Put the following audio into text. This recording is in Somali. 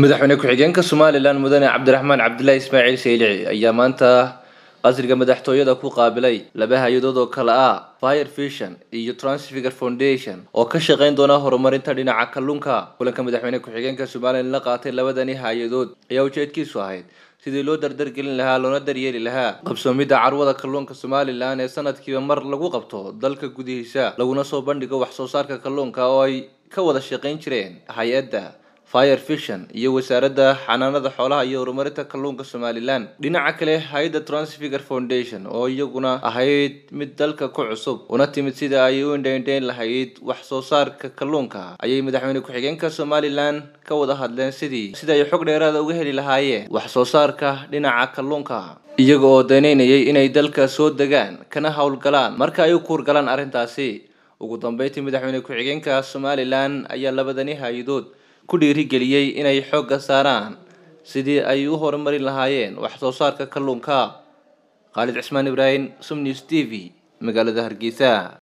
madaxweyne ku-xigeenka somalilan mudane cabdiraxmaan cabdilaahi ismaaciil saylici ayaa maanta qasriga madaxtooyada ku qaabilay laba hay'adood oo kale ah fire vision iyo transfiger foundation oo ka shaqeyn doona horumarinta dhinaca kalluunka. Kulanka madaxweyne ku-xigeenka somalilan la qaatay labadani hay'adood ayaa ujeedkiisu ahayd sidii loo dardargelin lahaa loona daryeeli lahaa. Qabsoomidda carwada kalluunka somalilan ee sanadkiiba mar lagu qabto dalka gudihiisa laguna soo bandhigo wax soo saarka kalluunka oo ay ka wada shaqeyn jireen hay'adda fire vision iyo wasaaradda xanaanada xoolaha iyo horumarinta kalluunka somalilan. Dhinaca kale hay'adda transfiger foundation oo iyaguna ahayd mid dalka ku cusub una timid sida ay u indhaindhayn lahayd wax soo saarka kalluunka ayay madaxweyne ku-xigeenka somalilan ka wada hadleen sidii sida ay xog dheeraada uga heli lahaayeen wax soo saarka dhinaca kalluunka. Iyaga oo danaynayay inay dalka soo degaan kana howlgalaan marka ay u kuurgalaan arrintaasi. Ugu dambeyntii madaxweyne ku-xigeenka somalilan ayaa labadani hay'adood ku dhiirigeliyey inay xoogga saaraan. Sidii ay u horumarin lahaayeen wax soo saarka kalluunka. Khaalid cismaan ibraahim sumnews t v magaalada hargeysa